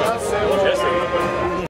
Спасибо.